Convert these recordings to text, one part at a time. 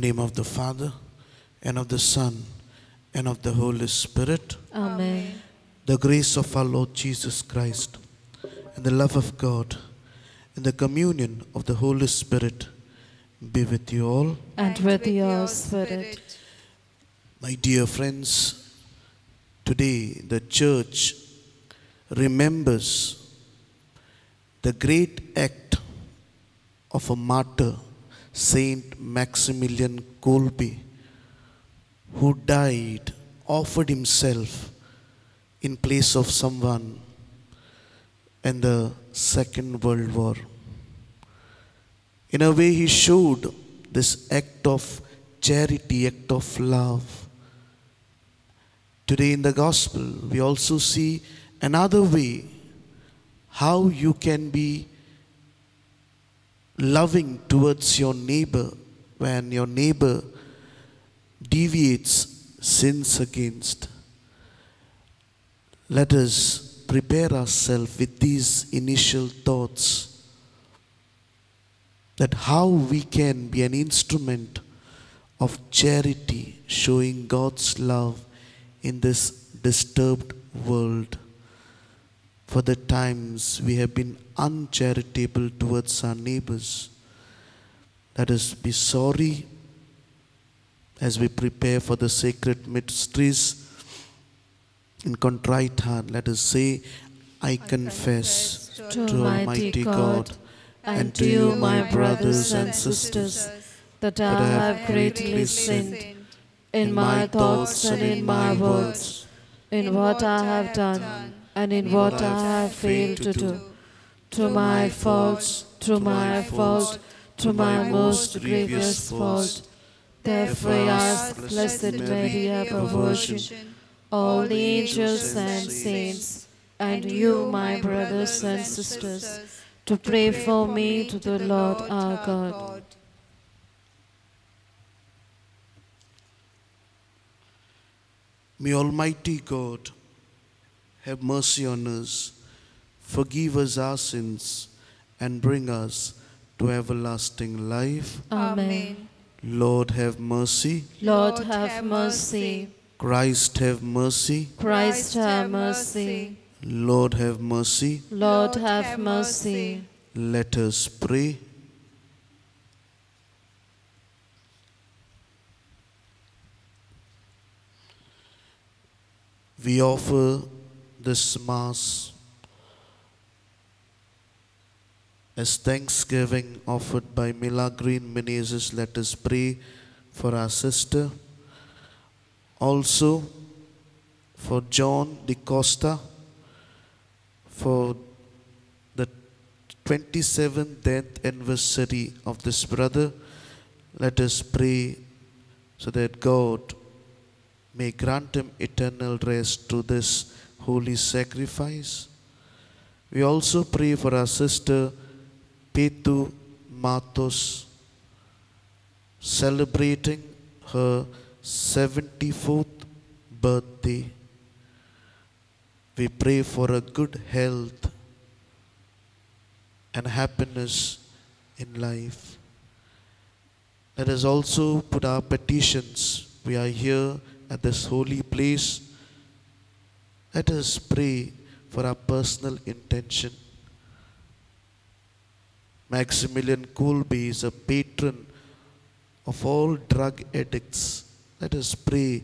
name of the Father, and of the Son, and of the Holy Spirit. Amen. The grace of our Lord Jesus Christ, and the love of God, and the communion of the Holy Spirit be with you all. And with your spirit. My dear friends, today the church remembers the great act of a martyr, Saint Maximilian Kolbe, who died, offered himself in place of someone in the Second World War. In a way, he showed this act of charity, act of love. Today in the gospel, we also see another way how you can be loving towards your neighbor when your neighbor deviates, sins against. Let us prepare ourselves with these initial thoughts that how we can be an instrument of charity, showing God's love in this disturbed world. For the times we have been uncharitable towards our neighbors. Let us be sorry as we prepare for the sacred mysteries in contrite heart. Let us say, I confess To Almighty God and to you, my brothers and sisters, that I have greatly sinned in my thoughts and in my words, in what I have done and in what I have failed to do. To my faults, to my fault, to my most grievous fault. Therefore I ask Blessed Mary, ever Virgin, all the angels and saints, and you, my brothers and sisters, to pray for me to the Lord our God. May Almighty God have mercy on us, forgive us our sins, and bring us to everlasting life. Amen. Lord, have mercy. Lord, have mercy. Christ, have mercy. Christ, have mercy. Lord, have mercy. Lord, have mercy. Let us pray. We offer this Mass as thanksgiving offered by Milagreen Menezes. Let us pray for our sister. Also for John de Costa, for the 27th death anniversary of this brother. Let us pray so that God may grant him eternal rest to this holy sacrifice. We also pray for our sister Petu Matos, celebrating her 74th birthday. We pray for a good health and happiness in life. Let us also put our petitions. We are here at this holy place. Let us pray for our personal intention. Maximilian Kolbe is a patron of all drug addicts. Let us pray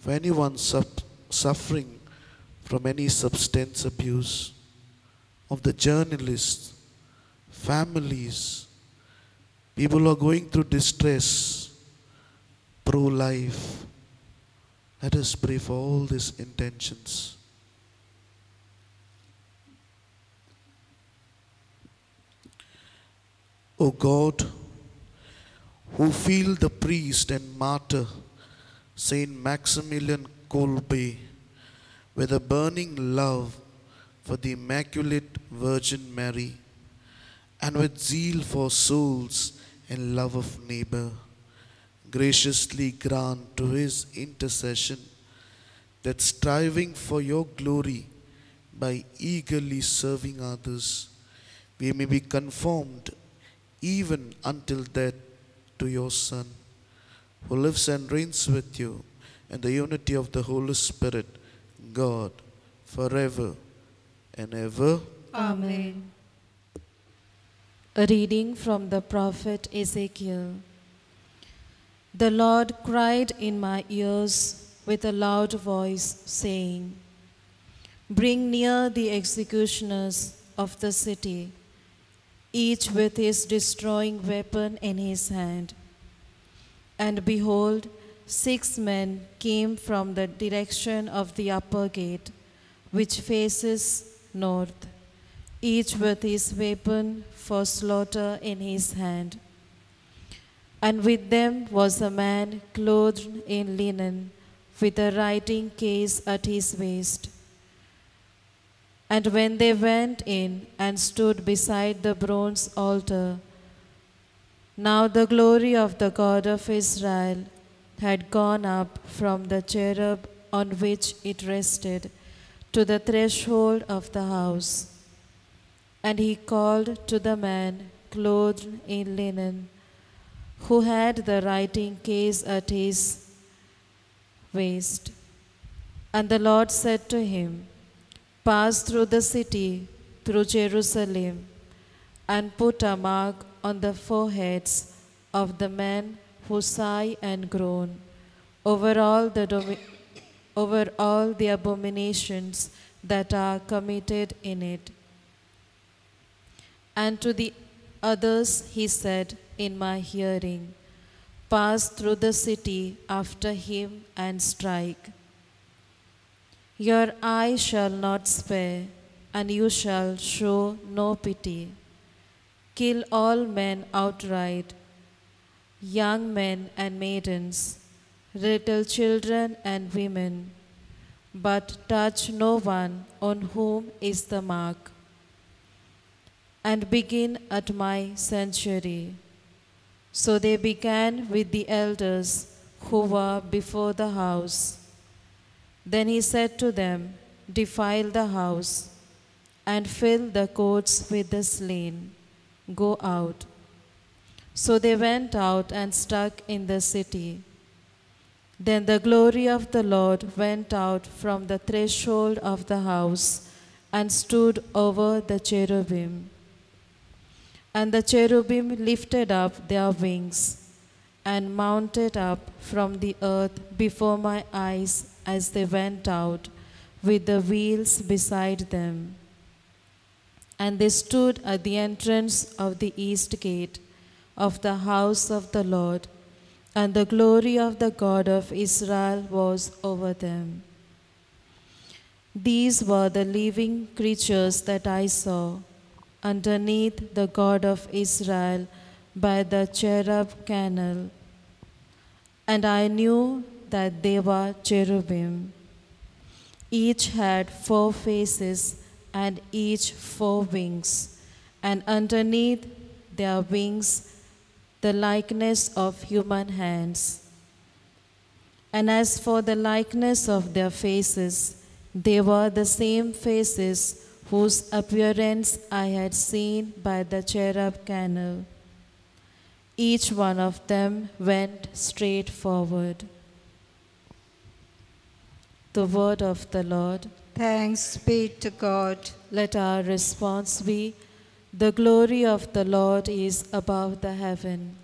for anyone suffering from any substance abuse, of the journalists, families, people who are going through distress, pro life. Let us pray for all these intentions. O God, who feel the priest and martyr Saint Maximilian Kolbe with a burning love for the Immaculate Virgin Mary and with zeal for souls and love of neighbor, graciously grant to his intercession that striving for your glory by eagerly serving others, we may be conformed even until death to your Son, who lives and reigns with you in the unity of the Holy Spirit, God, forever and ever. Amen. A reading from the prophet Ezekiel. The Lord cried in my ears with a loud voice, saying, Bring near the executioners of the city, each with his destroying weapon in his hand. And behold, six men came from the direction of the upper gate, which faces north, each with his weapon for slaughter in his hand. And with them was a man clothed in linen, with a writing case at his waist. And when they went in and stood beside the bronze altar, now the glory of the God of Israel had gone up from the cherub on which it rested to the threshold of the house. And he called to the man clothed in linen, who had the writing case at his waist. And the Lord said to him, Pass through the city, through Jerusalem, and put a mark on the foreheads of the men who sigh and groan over all the over all the abominations that are committed in it. And to the others he said in my hearing, Pass through the city after him and strike. Your eye shall not spare, and you shall show no pity. Kill all men outright, young men and maidens, little children and women, but touch no one on whom is the mark. And begin at my sanctuary. So they began with the elders who were before the house. Then he said to them, Defile the house, and fill the courts with the slain. Go out. So they went out and stuck in the city. Then the glory of the Lord went out from the threshold of the house and stood over the cherubim. And the cherubim lifted up their wings and mounted up from the earth before my eyes as they went out, with the wheels beside them. And they stood at the entrance of the east gate of the house of the Lord, and the glory of the God of Israel was over them. These were the living creatures that I saw underneath the God of Israel by the Chebar canal. And I knew that they were cherubim. Each had four faces and each four wings, and underneath their wings the likeness of human hands. And as for the likeness of their faces, they were the same faces whose appearance I had seen by the Chebar canal. Each one of them went straight forward. The word of the Lord. Thanks be to God. Let our response be The glory of the Lord is above the heaven.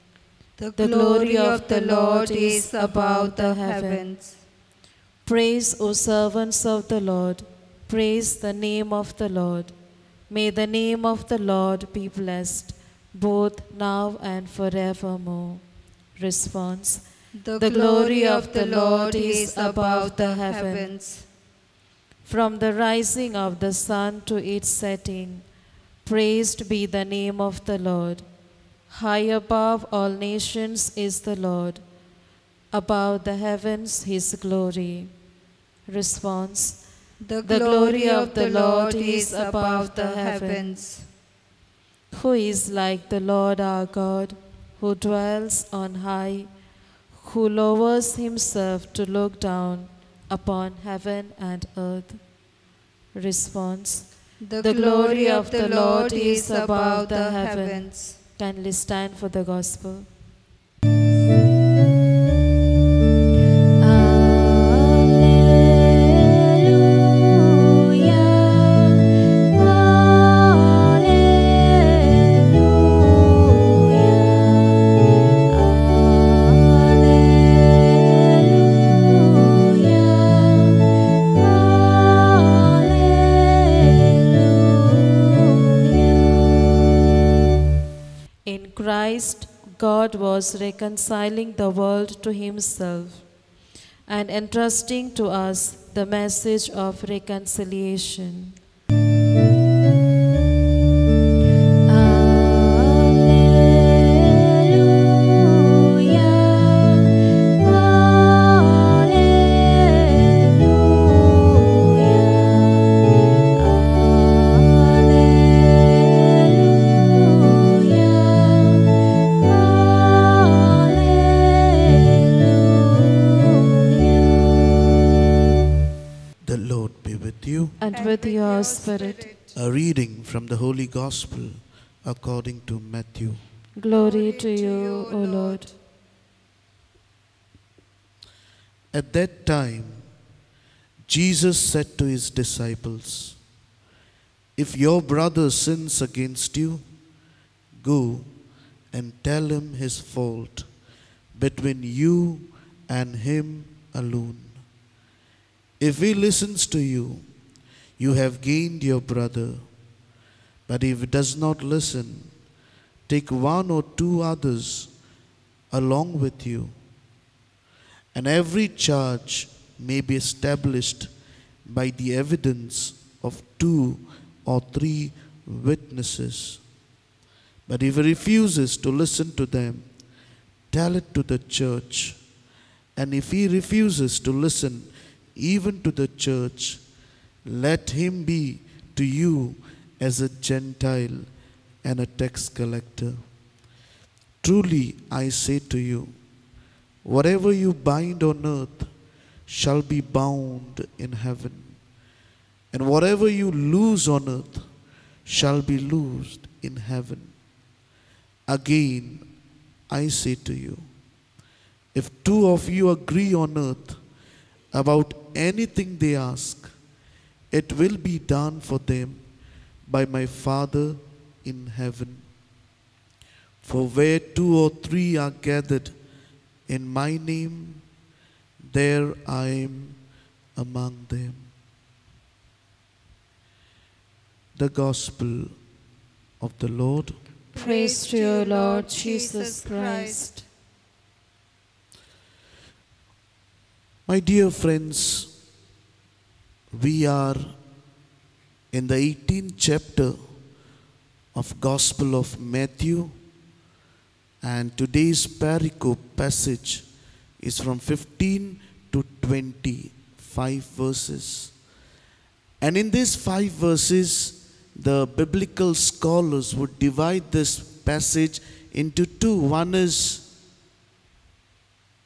The, The glory of the Lord is above the heavens. Praise, O servants of the Lord. Praise the name of the Lord. May the name of the Lord be blessed, both now and forevermore. Response The, The glory of the Lord is above the heavens. From the rising of the sun to its setting, praised be the name of the Lord. High above all nations is the Lord, above the heavens his glory. Response The The glory of the Lord is above the heavens. Who is like the Lord our God, who dwells on high, who lowers himself to look down upon heaven and earth? Response The glory of the Lord is above the heavens. Kindly stand for the gospel. Was reconciling the world to himself and entrusting to us the message of reconciliation. From the Holy Gospel according to Matthew. glory to you, O Lord. At that time, Jesus said to his disciples, If your brother sins against you, go and tell him his fault between you and him alone. If he listens to you, you have gained your brother. But if he does not listen, take one or two others along with you and every charge may be established by the evidence of two or three witnesses. But if he refuses to listen to them, tell it to the church. And if he refuses to listen even to the church, let him be to you as a Gentile and a tax collector. Truly I say to you, Whatever you bind on earth shall be bound in heaven, and whatever you loose on earth shall be loosed in heaven. Again, I say to you, if two of you agree on earth about anything they ask, it will be done for them by my Father in heaven. For where two or three are gathered, in my name, there I am among them. The Gospel of the Lord. Praise to you, Lord Jesus Christ. My dear friends, we are in the 18th chapter of Gospel of Matthew and today's pericope passage is from 15 to 20, five verses. And in these five verses, the biblical scholars would divide this passage into two. One is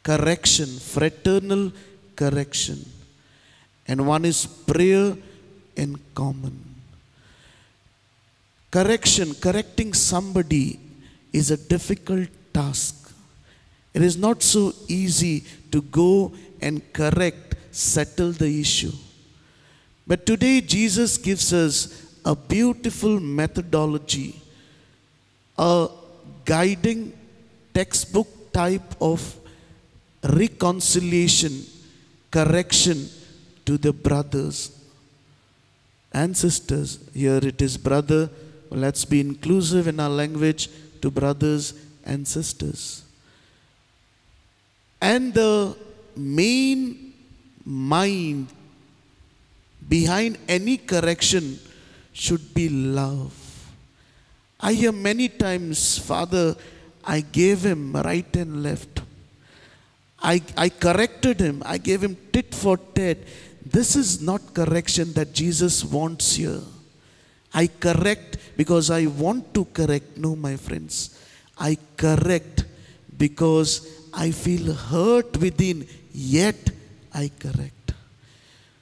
correction, fraternal correction, and one is prayer in common. Correction, correcting somebody is a difficult task. It is not so easy to go and correct, settle the issue. But today, Jesus gives us a beautiful methodology, a guiding textbook type of reconciliation, correction to the brothers and sisters. Here it is, brother. Let's be inclusive in our language to brothers and sisters. And the main mind behind any correction should be love. I hear many times, Father, I gave him right and left. I, I corrected him. I gave him tit for tat. This is not correction that Jesus wants here. I correct because I want to correct. No, my friends. I correct because I feel hurt within, yet I correct.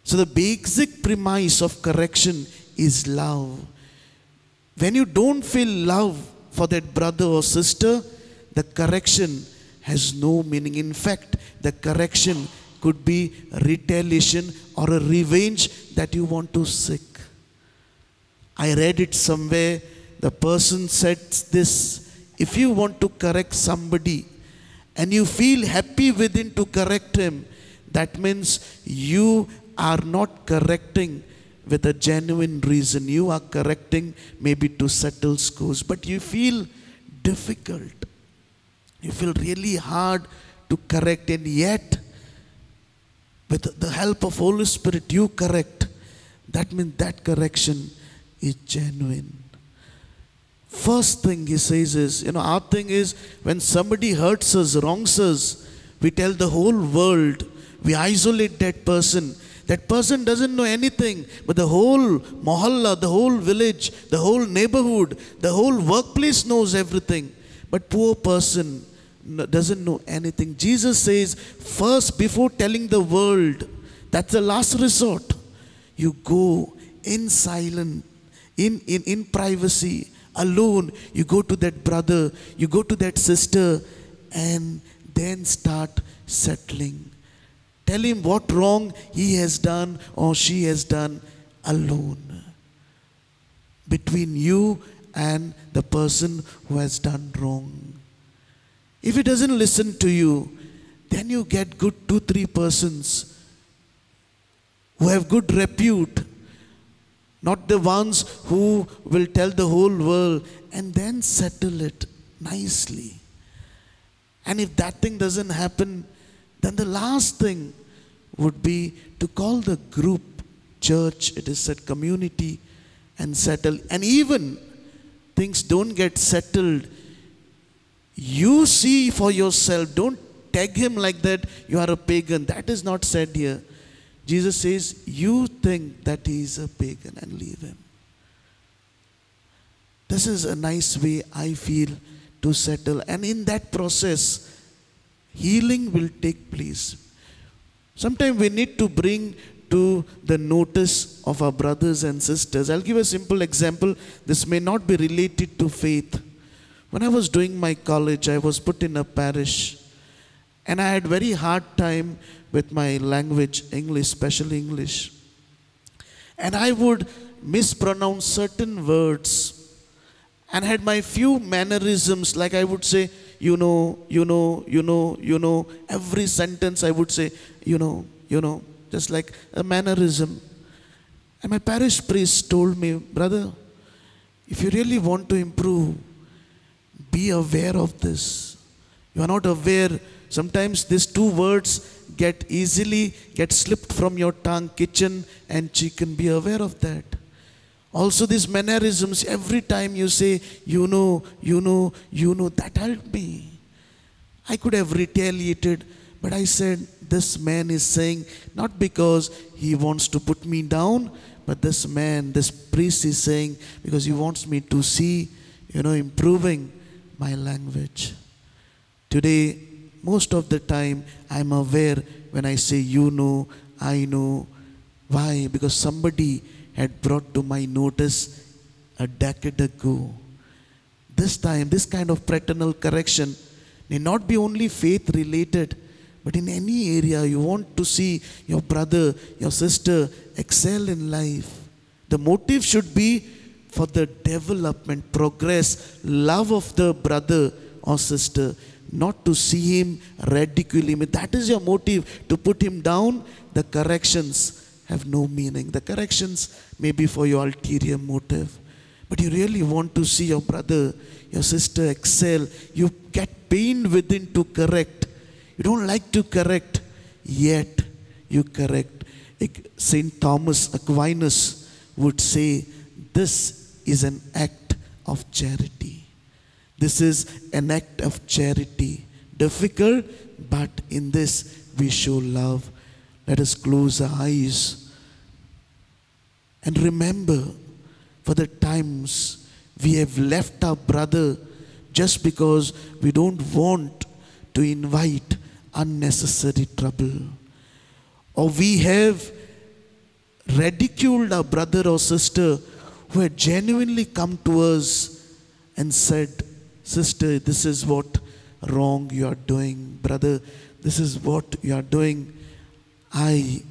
So, the basic premise of correction is love. When you don't feel love for that brother or sister, the correction has no meaning. In fact, the correction could be retaliation or a revenge that you want to seek. I read it somewhere. The person said this if you want to correct somebody and you feel happy within to correct him, that means you are not correcting with a genuine reason. You are correcting maybe to settle scores, but you feel difficult. You feel really hard to correct, and yet, with the help of Holy Spirit, you correct. That means that correction is genuine. First thing he says is, you know, our thing is when somebody hurts us, wrongs us, we tell the whole world, we isolate that person. That person doesn't know anything, but the whole mohalla, the whole village, the whole neighborhood, the whole workplace knows everything. But poor person doesn't know anything. Jesus says, first, before telling the world, that's the last resort. You go in silence, in, in, in privacy, alone. You go to that brother, you go to that sister, and then start settling. Tell him what wrong he has done or she has done alone. Between you and the person who has done wrong. If he doesn't listen to you, then you get good two, three persons who have good repute, not the ones who will tell the whole world and then settle it nicely. And if that thing doesn't happen, then the last thing would be to call the group church, it is said community, and settle. And even things don't get settled, you see for yourself. Don't tag him like that, you are a pagan. That is not said here. Jesus says, You think that he is a pagan and leave him. This is a nice way I feel to settle. And in that process, healing will take place. Sometimes we need to bring to the notice of our brothers and sisters. I'll give a simple example. This may not be related to faith. When I was doing my college, I was put in a parish and I had very hard time with my language, English, especially English. And I would mispronounce certain words and had my few mannerisms, like I would say, you know, you know, you know, you know. Every sentence I would say, you know, you know, just like a mannerism. And my parish priest told me, brother, if you really want to improve, be aware of this. You are not aware. Sometimes these two words get easily get slipped from your tongue, kitchen and chicken. Be aware of that. Also, these mannerisms, every time you say, you know, you know, you know, that helped me. I could have retaliated, but I said, this man is saying, not because he wants to put me down, but this man, this priest is saying, because he wants me to see, you know, improving my language. Today, most of the time, I'm aware when I say, you know, I know. Why? Because somebody had brought to my notice a decade ago. This time, this kind of fraternal correction may not be only faith related, but in any area you want to see your brother, your sister excel in life. The motive should be for the development, progress, love of the brother or sister, not to see him, ridicule him. If that is your motive, to put him down, the corrections have no meaning. The corrections may be for your ulterior motive. But you really want to see your brother, your sister excel. You get pain within to correct. You don't like to correct, yet you correct. St. Thomas Aquinas would say, This is an act of charity. This is an act of charity. Difficult, but in this we show love. Let us close our eyes and remember for the times we have left our brother just because we don't want to invite unnecessary trouble. Or we have ridiculed our brother or sister who had genuinely come to us and said, Sister, this is what wrong you are doing. Brother, this is what you are doing. I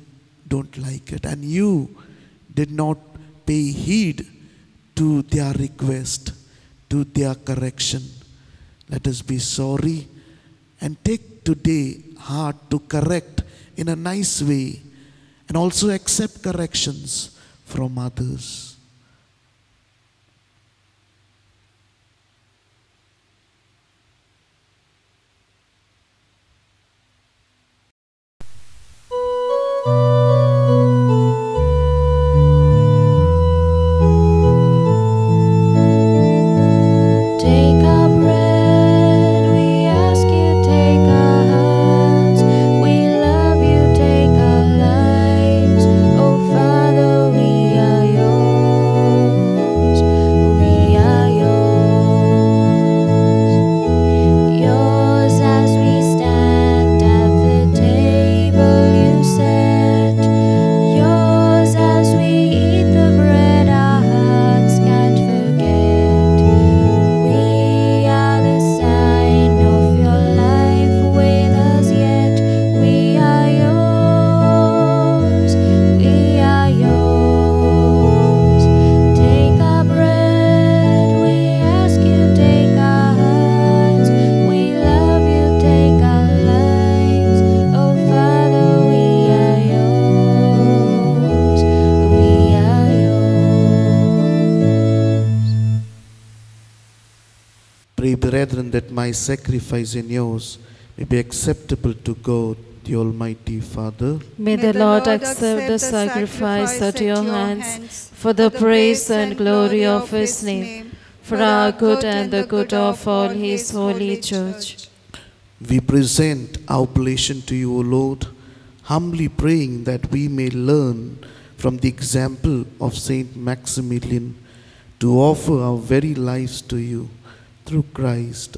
don't like it. And you did not pay heed to their request, to their correction. Let us be sorry and take today heart to correct in a nice way and also accept corrections from others. My sacrifice and yours may be acceptable to God, the Almighty Father. May the Lord accept the sacrifice at your hands for the praise and glory of his name, for our good and the good of all his holy church. We present our oblation to you, O Lord, humbly praying that we may learn from the example of Saint Maximilian to offer our very lives to you through Christ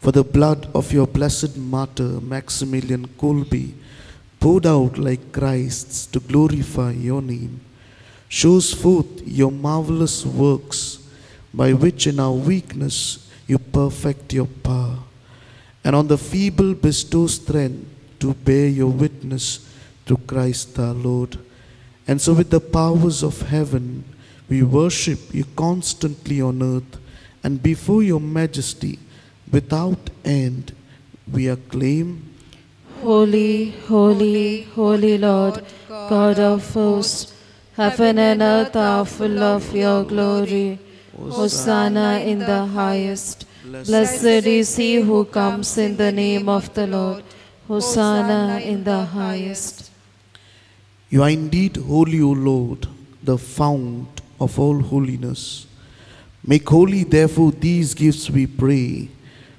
For the blood of your blessed martyr, Maximilian Kolbe, poured out like Christ's to glorify your name, shows forth your marvelous works, by which in our weakness you perfect your power and on the feeble bestow strength to bear your witness through Christ our Lord. And so, with the powers of heaven, we worship you constantly on earth, and before your majesty, without end, we acclaim. Holy, holy, holy Lord, God of hosts, heaven and earth are full of your glory. Hosanna in the highest. Blessed is he who comes in the name of the Lord. Hosanna in the highest. You are indeed holy, O Lord, the fount of all holiness. Make holy, therefore, these gifts, we pray,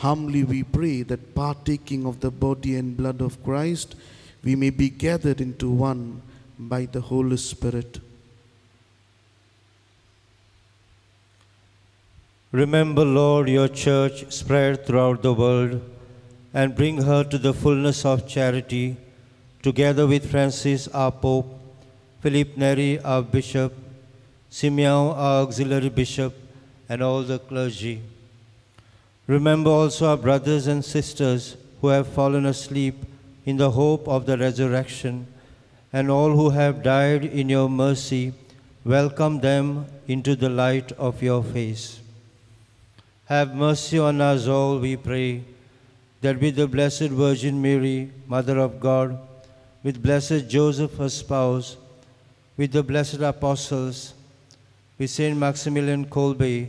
Humbly we pray that partaking of the body and blood of Christ, we may be gathered into one by the Holy Spirit. Remember, Lord, your church spread throughout the world and bring her to the fullness of charity, together with Francis, our Pope, Philip Neri, our Bishop, Simeon, our auxiliary bishop, and all the clergy. Remember also our brothers and sisters who have fallen asleep in the hope of the resurrection, and all who have died in your mercy, welcome them into the light of your face. Have mercy on us all, we pray, that with the Blessed Virgin Mary, Mother of God, with blessed Joseph, her spouse, with the blessed apostles, with Saint Maximilian Kolbe,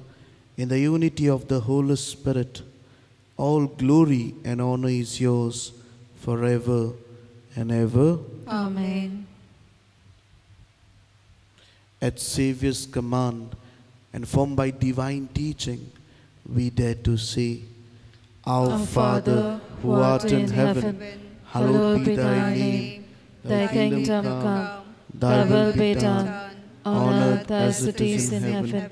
in the unity of the Holy Spirit, all glory and honor is yours forever and ever. Amen. At Saviour's command and formed by divine teaching, we dare to say, Our, Our Father, who art in heaven, hallowed be thy name. Thy kingdom come, thy will be done, on earth as it is in heaven.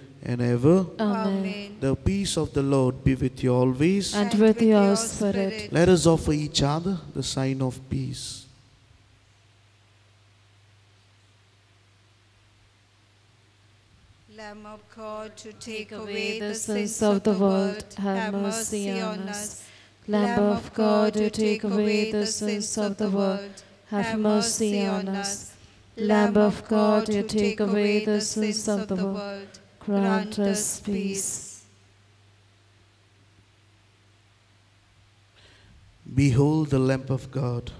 and ever. Amen. The peace of the Lord be with you always. And with your spirit. Let us offer each other the sign of peace. Lamb of God, to take Take away the sins of the world, have mercy on us. Lamb of God, to take away the sins of the world, have mercy on us. Lamb of God, to take away the sins of the world, grant us peace. Behold the Lamb of God.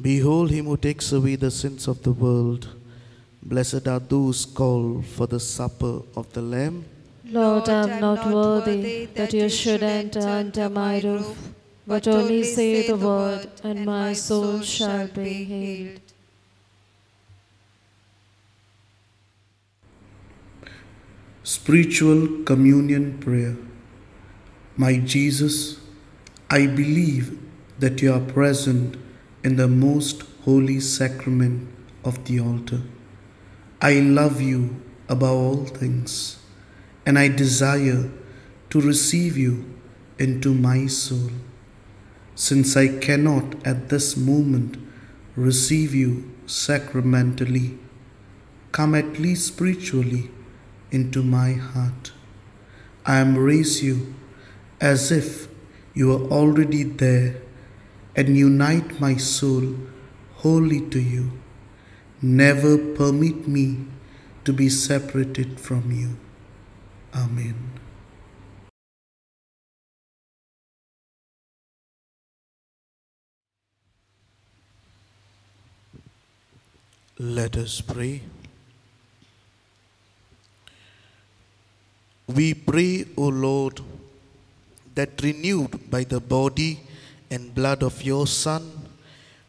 Behold him who takes away the sins of the world. Blessed are those called for the supper of the Lamb. Lord, I am not worthy that you should enter under my roof, but only say the word, and my soul shall be healed. Spiritual Communion Prayer. My Jesus, I believe that you are present in the most holy sacrament of the altar. I love you above all things, and I desire to receive you into my soul. Since I cannot at this moment receive you sacramentally, come at least spiritually into my heart. I embrace you as if you are already there and unite my soul wholly to you. Never permit me to be separated from you. Amen. Let us pray. We pray, O Lord, that renewed by the body and blood of your Son,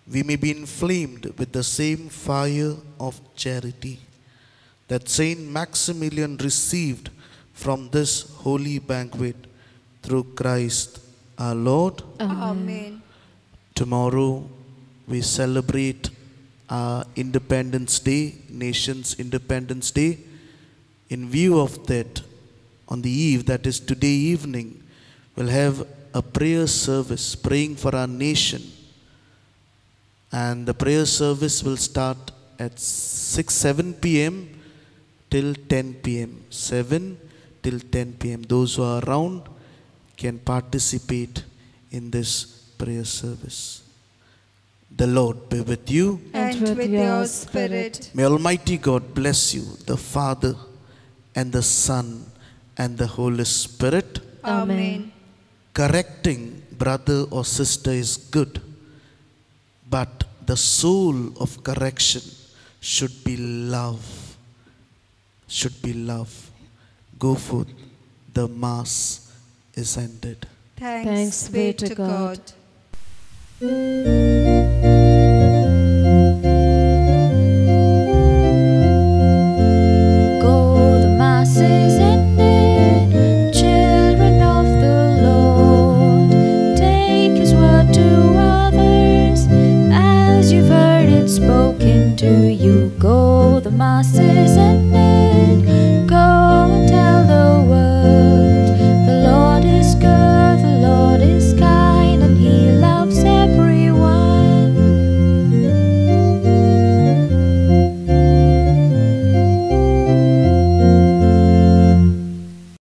we may be inflamed with the same fire of charity that Saint Maximilian received from this holy banquet through Christ our Lord. Amen. Tomorrow we celebrate our Independence Day, nation's Independence Day. In view of that, on the eve, that is today evening, we'll have a prayer service praying for our nation. And the prayer service will start at 6 7 p.m. till 10 p.m. 7 till 10 p.m. Those who are around can participate in this prayer service. The Lord be with you. And with your spirit. May Almighty God bless you, the Father and the Son and the Holy Spirit. Amen. Correcting brother or sister is good, but the soul of correction should be love. Should be love. Go forth. The Mass is ended. Thanks, be to God. God.